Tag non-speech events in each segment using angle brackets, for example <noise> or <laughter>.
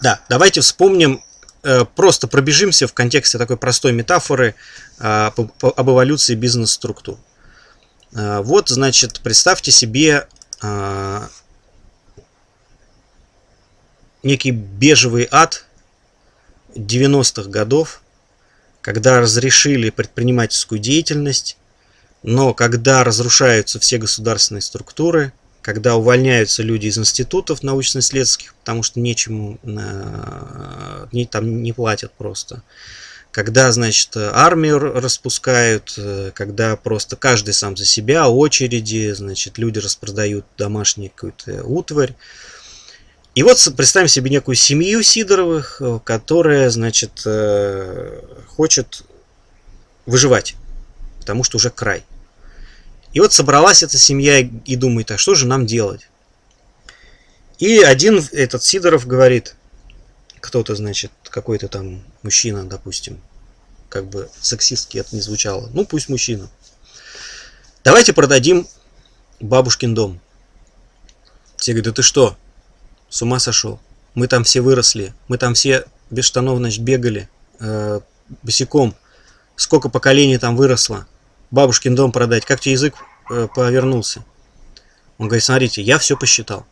Да, давайте вспомним, э, просто пробежимся в контексте такой простой метафоры э, об эволюции бизнес-структур. Э, вот, значит, представьте себе некий бежевый ад 90-х годов, когда разрешили предпринимательскую деятельность, но когда разрушаются все государственные структуры, когда увольняются люди из институтов научно-исследовательских, потому что нечему э, не, там не платят просто. Когда, значит, армию распускают, э, когда просто каждый сам за себя, очереди, значит, люди распродают домашнюю какую-то утварь. И вот представим себе некую семью Сидоровых, э, которая, значит, хочет выживать, потому что уже край. И вот собралась эта семья и думает, а что же нам делать? И один этот Сидоров говорит, кто-то, значит, какой-то там мужчина, допустим, как бы сексистски это не звучало, ну пусть мужчина. Давайте продадим бабушкин дом. Все говорят, да ты что, с ума сошел? Мы там все выросли, мы там все без штанов, значит, бегали, э, босиком. Сколько поколений там выросло бабушкин дом продать, как тебе язык э, повернулся? Он говорит, смотрите, я все посчитал.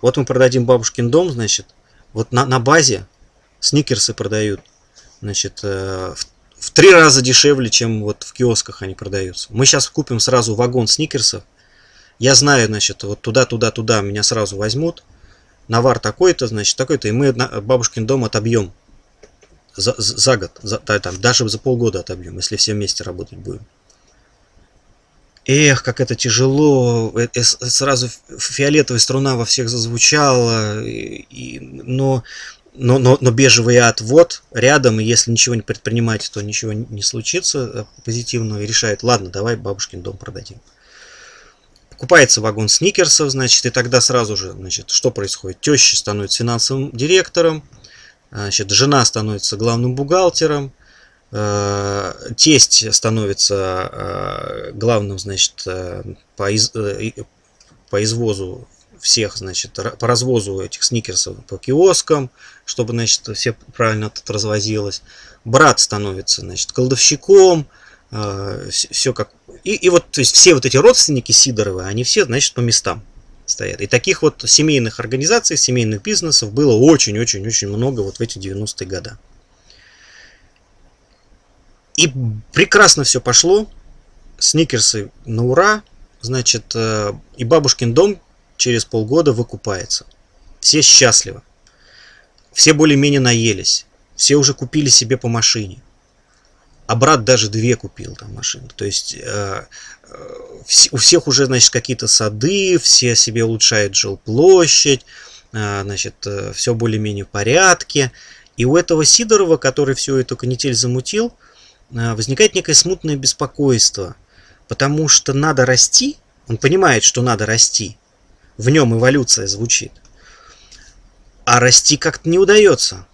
Вот мы продадим бабушкин дом, значит, вот на, на базе сникерсы продают, значит, э, в, в три раза дешевле, чем вот в киосках они продаются. Мы сейчас купим сразу вагон сникерсов. Я знаю, значит, вот туда, туда, туда меня сразу возьмут. Навар такой-то, значит, такой-то, и мы бабушкин дом отобьем за, за год, за, там, даже за полгода отобьем, если все вместе работать будем. Эх, как это тяжело, э, э, сразу фиолетовая струна во всех зазвучала, и, но, но, но, но бежевый вот рядом, и если ничего не предпринимать, то ничего не случится э, позитивного, и решает, ладно, давай бабушкин дом продадим. Покупается вагон сникерсов, значит, и тогда сразу же, значит, что происходит? Теща становится финансовым директором, значит, жена становится главным бухгалтером, тесть становится э, главным, значит, э, по, из, по извозу всех, значит, по развозу этих сникерсов по киоскам, чтобы, значит, все правильно тут развозилось. Брат становится, значит, колдовщиком, все как... И, и вот, то есть все вот эти родственники Сидоровы, они все, значит, по местам стоят. И таких вот семейных организаций, семейных бизнесов было очень-очень-очень много вот в эти 90-е годы. И прекрасно все пошло. Сникерсы на ура. Значит, э, и бабушкин дом через полгода выкупается. Все счастливы. Все более-менее наелись. Все уже купили себе по машине. А брат даже две купил там машины. То есть э, э, у всех уже, значит, какие-то сады, все себе улучшают жилплощадь, э, значит, э, все более-менее в порядке. И у этого Сидорова, который всю эту канитель замутил, Э, возникает некое смутное беспокойство, потому что надо расти, он понимает, что надо расти, в нем эволюция звучит, а расти как-то не удается.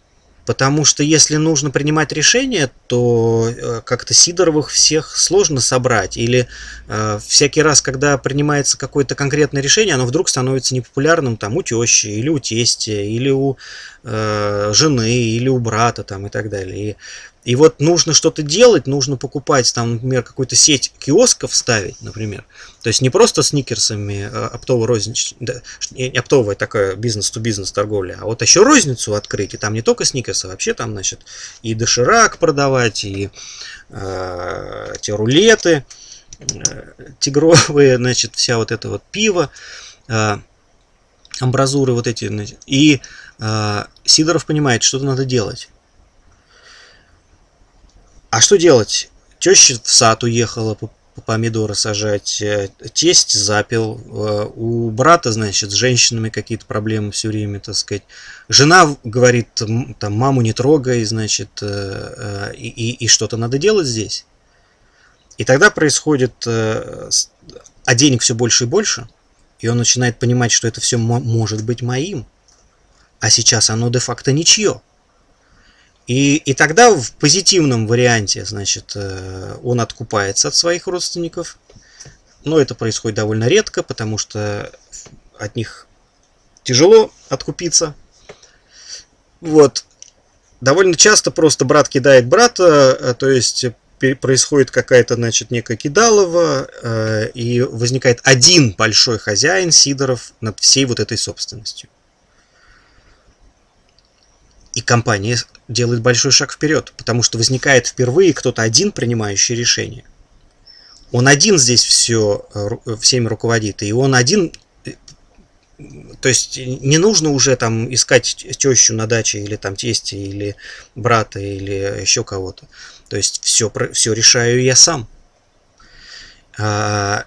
Потому что если нужно принимать решения, то э, как-то Сидоровых всех сложно собрать. Или э, всякий раз, когда принимается какое-то конкретное решение, оно вдруг становится непопулярным там у тещи, или у тестя, или у э, жены, или у брата там, и так далее. И и вот нужно что-то делать, нужно покупать там, например, какую-то сеть киосков ставить, например. То есть не просто сникерсами а оптово рознич, да, оптовая такая бизнес-то-бизнес торговля, а вот еще розницу открыть. И там не только сникерсы, а вообще там, значит, и доширак продавать, и э, те рулеты э, тигровые, <laughs> значит, вся вот это вот пиво, э, амбразуры вот эти. И э, Сидоров понимает, что-то надо делать. А что делать? Теща в сад уехала по помидоры сажать, э, тесть запил, э, у брата, значит, с женщинами какие-то проблемы все время, так сказать. Жена говорит, там, маму не трогай, значит, э, и, и, и что-то надо делать здесь. И тогда происходит, а денег все больше и больше, и он начинает понимать, что это все может быть моим, а сейчас оно де-факто ничье. И, и тогда в позитивном варианте, значит, э, он откупается от своих родственников. Но это происходит довольно редко, потому что от них тяжело откупиться. Вот. Довольно часто просто брат кидает брата, э, то есть происходит какая-то, значит, некая кидалова, э, и возникает один большой хозяин Сидоров над всей вот этой собственностью. И компания делает большой шаг вперед, потому что возникает впервые кто-то один принимающий решение. Он один здесь все, э, всеми руководит, и он один то есть не нужно уже там искать тещу на даче или там тесте или брата или еще кого-то. То есть все, все решаю я сам. А,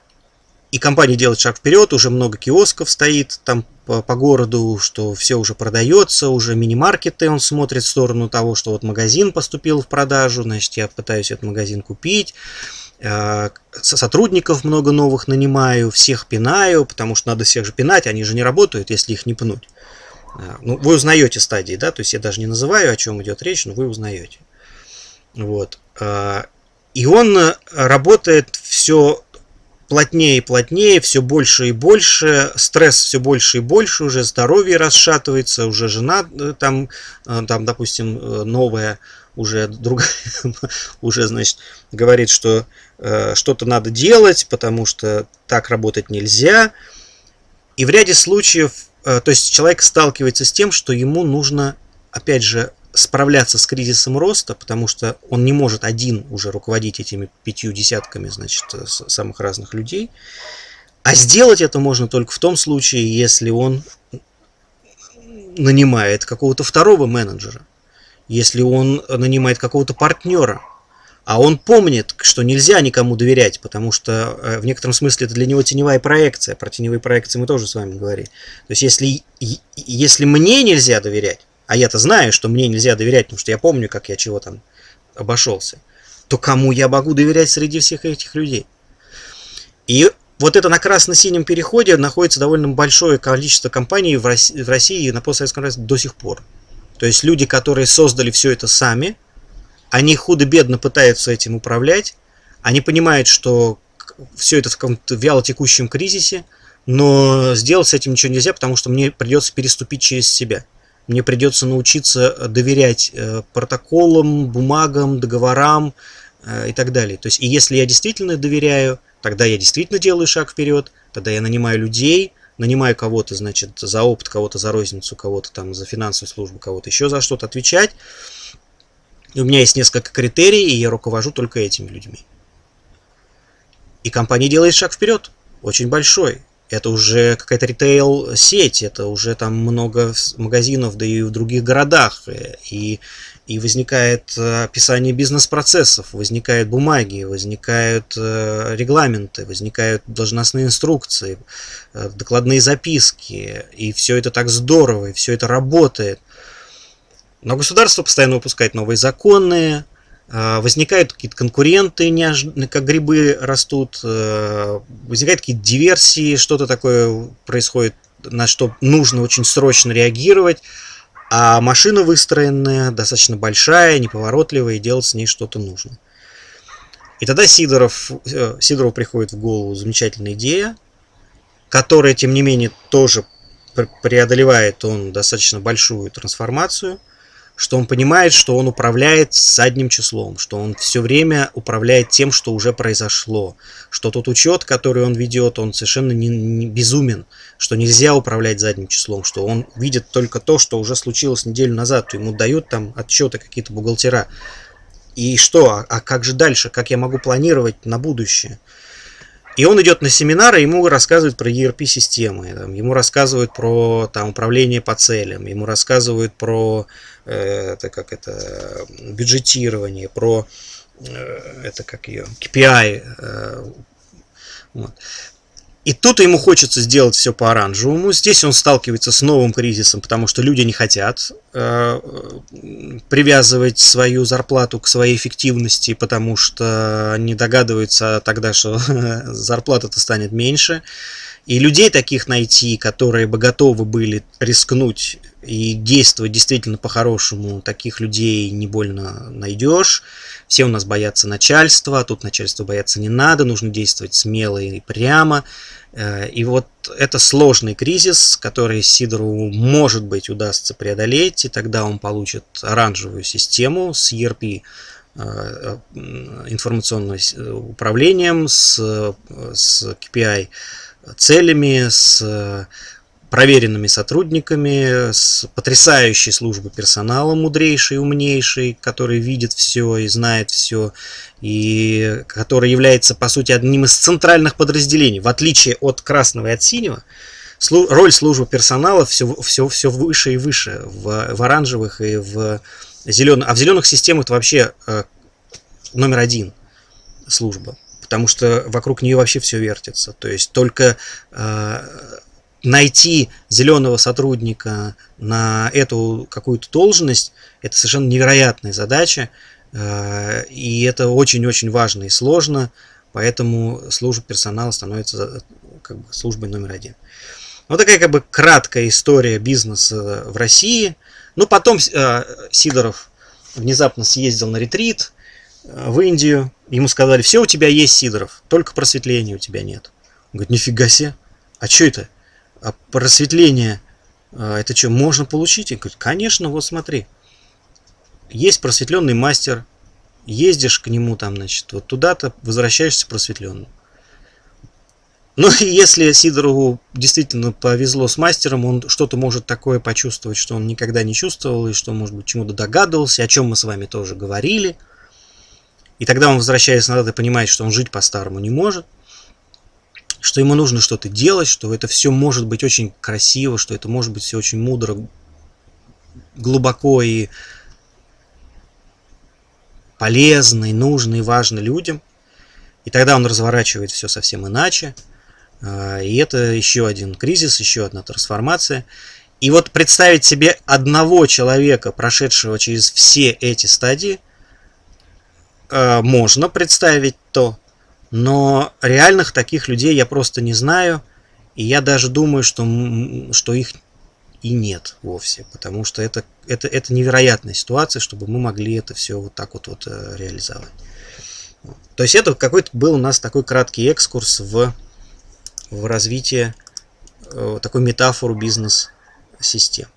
и компания делает шаг вперед, уже много киосков стоит там по, по городу, что все уже продается, уже мини-маркеты, он смотрит в сторону того, что вот магазин поступил в продажу, значит, я пытаюсь этот магазин купить. Э, сотрудников много новых нанимаю, всех пинаю, потому что надо всех же пинать, они же не работают, если их не пнуть. Э, ну, вы узнаете стадии, да, то есть я даже не называю, о чем идет речь, но вы узнаете. Вот. Э, и он работает все плотнее и плотнее, все больше и больше, стресс все больше и больше, уже здоровье расшатывается, уже жена там, там допустим, новая, уже другая, <laughs> уже, значит, говорит, что э, что-то надо делать, потому что так работать нельзя. И в ряде случаев, э, то есть человек сталкивается с тем, что ему нужно, опять же, справляться с кризисом роста, потому что он не может один уже руководить этими пятью десятками, значит, э, самых разных людей. А сделать это можно только в том случае, если он нанимает какого-то второго менеджера если он нанимает какого-то партнера, а он помнит, что нельзя никому доверять, потому что э, в некотором смысле это для него теневая проекция. Про теневые проекции мы тоже с вами говорили. То есть если, если мне нельзя доверять, а я-то знаю, что мне нельзя доверять, потому что я помню, как я чего там обошелся, то кому я могу доверять среди всех этих людей? И вот это на красно-синем переходе находится довольно большое количество компаний в России, в России на постсоветском России до сих пор. То есть люди, которые создали все это сами, они худо-бедно пытаются этим управлять, они понимают, что все это в каком-то вялотекущем кризисе, но сделать с этим ничего нельзя, потому что мне придется переступить через себя. Мне придется научиться доверять э, протоколам, бумагам, договорам э, и так далее. То есть, и если я действительно доверяю, тогда я действительно делаю шаг вперед, тогда я нанимаю людей, нанимаю кого-то, значит, за опыт, кого-то за розницу, кого-то там за финансовую службу, кого-то еще за что-то отвечать. И у меня есть несколько критерий, и я руковожу только этими людьми. И компания делает шаг вперед, очень большой. Это уже какая-то ритейл-сеть, это уже там много магазинов, да и в других городах. И и возникает э, описание бизнес-процессов, возникают бумаги, возникают э, регламенты, возникают должностные инструкции, э, докладные записки, и все это так здорово, и все это работает. Но государство постоянно выпускает новые законы, возникают какие-то конкуренты, как грибы растут, возникают какие-то диверсии, что-то такое происходит, на что нужно очень срочно реагировать. А машина выстроенная, достаточно большая, неповоротливая, и делать с ней что-то нужно. И тогда Сидоров, э, Сидорову приходит в голову замечательная идея, которая, тем не менее, тоже преодолевает он достаточно большую трансформацию – что он понимает, что он управляет задним числом, что он все время управляет тем, что уже произошло, что тот учет, который он ведет, он совершенно не, не безумен, что нельзя управлять задним числом, что он видит только то, что уже случилось неделю назад, ему дают там отчеты какие-то бухгалтера. И что, а, а как же дальше, как я могу планировать на будущее? И он идет на семинары, ему рассказывают про ERP-системы, ему рассказывают про там, управление по целям, ему рассказывают про э, это как это бюджетирование, про э, это как ее KPI. Э, вот. И тут ему хочется сделать все по оранжевому. Здесь он сталкивается с новым кризисом, потому что люди не хотят э, привязывать свою зарплату к своей эффективности, потому что не догадываются тогда, что <laughs> зарплата-то станет меньше. И людей таких найти, которые бы готовы были рискнуть и действовать действительно по-хорошему, таких людей не больно найдешь. Все у нас боятся начальства, а тут начальство бояться не надо, нужно действовать смело и прямо. Э, и вот это сложный кризис, который Сидорову, может быть, удастся преодолеть, и тогда он получит оранжевую систему с ERP, э, информационным управлением, с, с KPI целями, с проверенными сотрудниками, с потрясающей службой персонала, мудрейшей, умнейшей, который видит все и знает все, и который является, по сути, одним из центральных подразделений. В отличие от красного и от синего, роль службы персонала все, все, все выше и выше в, в оранжевых и в зеленых. А в зеленых системах это вообще э, номер один служба потому что вокруг нее вообще все вертится. То есть только э, найти зеленого сотрудника на эту какую-то должность, это совершенно невероятная задача, э, и это очень-очень важно и сложно, поэтому служба персонала становится как бы, службой номер один. Вот такая как бы краткая история бизнеса в России. Ну, потом э, Сидоров внезапно съездил на ретрит э, в Индию. Ему сказали, все у тебя есть, Сидоров, только просветления у тебя нет. Он говорит, нифига себе, а что это? А просветление, а, это что, можно получить? И говорит, конечно, вот смотри. Есть просветленный мастер, ездишь к нему там, значит, вот туда-то возвращаешься просветленным. Ну и если Сидорову действительно повезло с мастером, он что-то может такое почувствовать, что он никогда не чувствовал, и что, может быть, чему-то догадывался, о чем мы с вами тоже говорили. И тогда он, возвращаясь назад, и понимает, что он жить по-старому не может – что ему нужно что-то делать, что это все может быть очень красиво, что это может быть все очень мудро, глубоко и полезно, и нужно, и важно людям. И тогда он разворачивает все совсем иначе. А, и это еще один кризис, еще одна трансформация. И вот представить себе одного человека, прошедшего через все эти стадии, а, можно представить то, но реальных таких людей я просто не знаю, и я даже думаю, что, что их и нет вовсе, потому что это, это, это невероятная ситуация, чтобы мы могли это все вот так вот, вот э, реализовать. То есть это какой-то был у нас такой краткий экскурс в, в развитие, э, такой метафору бизнес-систем.